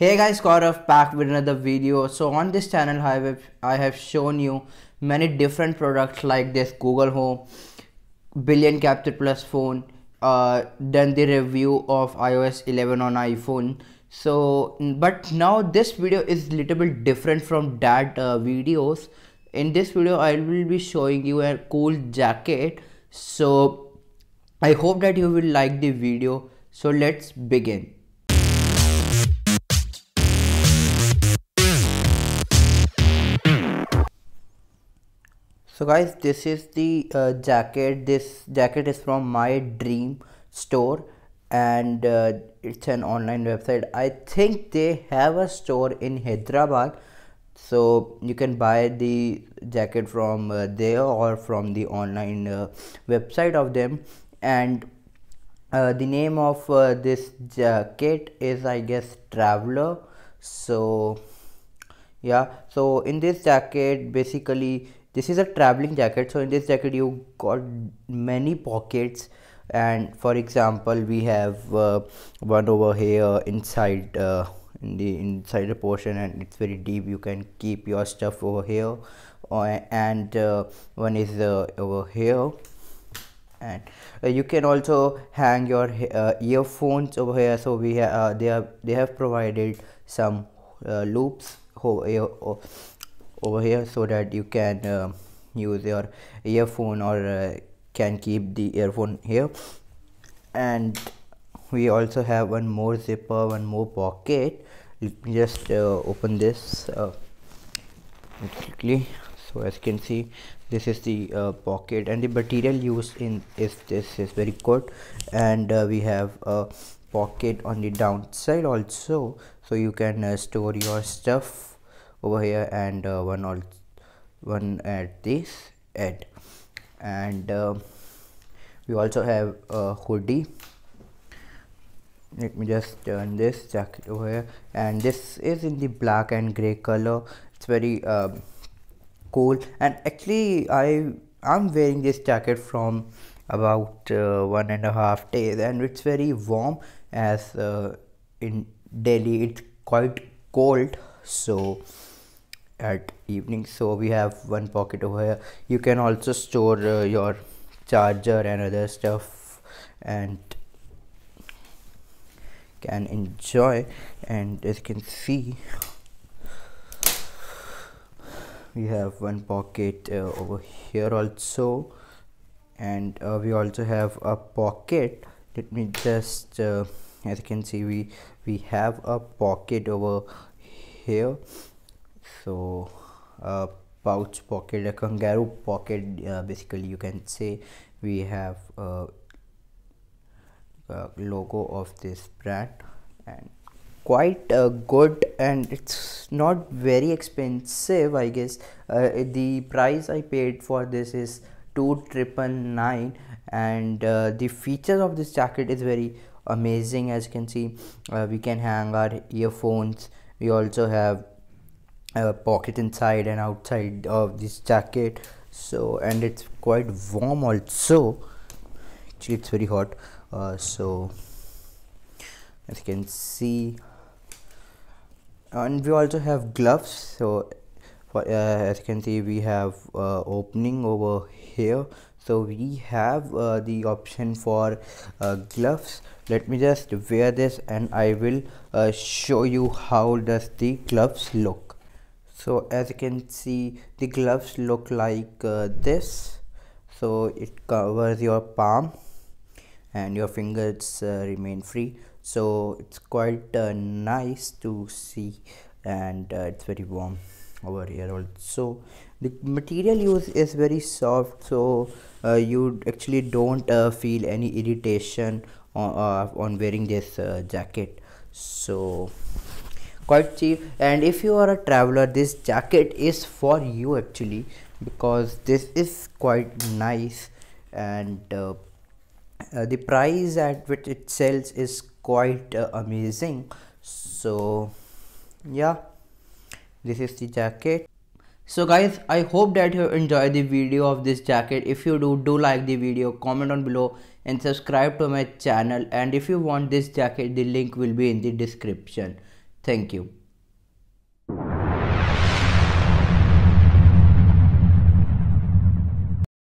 Hey guys, Gaurav back with another video. So on this channel, I have I have shown you many different products like this Google Home, Billion Capture Plus phone, uh, then the review of iOS 11 on iPhone. So, but now this video is little bit different from that uh, videos. In this video, I will be showing you a cool jacket. So, I hope that you will like the video. So let's begin. So guys this is the uh, jacket. This jacket is from my dream store and uh, it's an online website. I think they have a store in hyderabad. So you can buy the jacket from uh, there or from the online uh, website of them. And uh, the name of uh, this jacket is i guess traveler. So yeah. So in this jacket basically this is a traveling jacket. So in this jacket you got many pockets. And for example we have uh, one over here inside uh, in the inside the portion and it's very deep. You can keep your stuff over here. Uh, and uh, one is uh, over here. And uh, you can also hang your earphones over here. So we have they have they have provided some loops over here over here so that you can uh, use your earphone or uh, can keep the earphone here. And we also have one more zipper one more pocket. Let me just uh, open this uh, quickly so as you can see this is the uh, pocket. And the material used in is this is very good. And uh, we have a pocket on the downside also. So you can uh, store your stuff over here and uh, one all one at this end. And uh, we also have a hoodie. Let me just turn this jacket over here. And this is in the black and gray color. It's very um, cool. And actually i i'm wearing this jacket from about uh, one and a half days. And it's very warm as uh, in delhi. It's quite cold. So at evening. So we have one pocket over here. You can also store uh, your charger and other stuff and can enjoy. And as you can see we have one pocket uh, over here also. And uh, we also have a pocket. Let me just uh, as you can see we we have a pocket over here so uh, pouch pocket a kangaroo pocket uh, basically you can say we have a, a logo of this brand and quite uh, good and it's not very expensive i guess. Uh, the price i paid for this is two triple nine and uh, the features of this jacket is very amazing. As you can see uh, we can hang our earphones. We also have pocket inside and outside of this jacket. So and it's quite warm also. Actually it's very hot. Uh, so as you can see and we also have gloves. So for, uh, as you can see we have uh, opening over here. So we have uh, the option for uh, gloves. Let me just wear this and i will show you how does the gloves look so as you can see the gloves look like uh, this. So it covers your palm and your fingers uh, remain free. So it's quite uh, nice to see and uh, it's very warm over here also. The material used is very soft so uh, you actually don't uh, feel any irritation on, on wearing this jacket. So quite cheap and if you are a traveler this jacket is for you actually because this is quite nice. And uh, uh, the price at which it sells is quite uh, amazing. So yeah this is the jacket. So guys i hope that you enjoyed the video of this jacket. If you do do like the video comment on below and subscribe to my channel. And if you want this jacket the link will be in the description thank you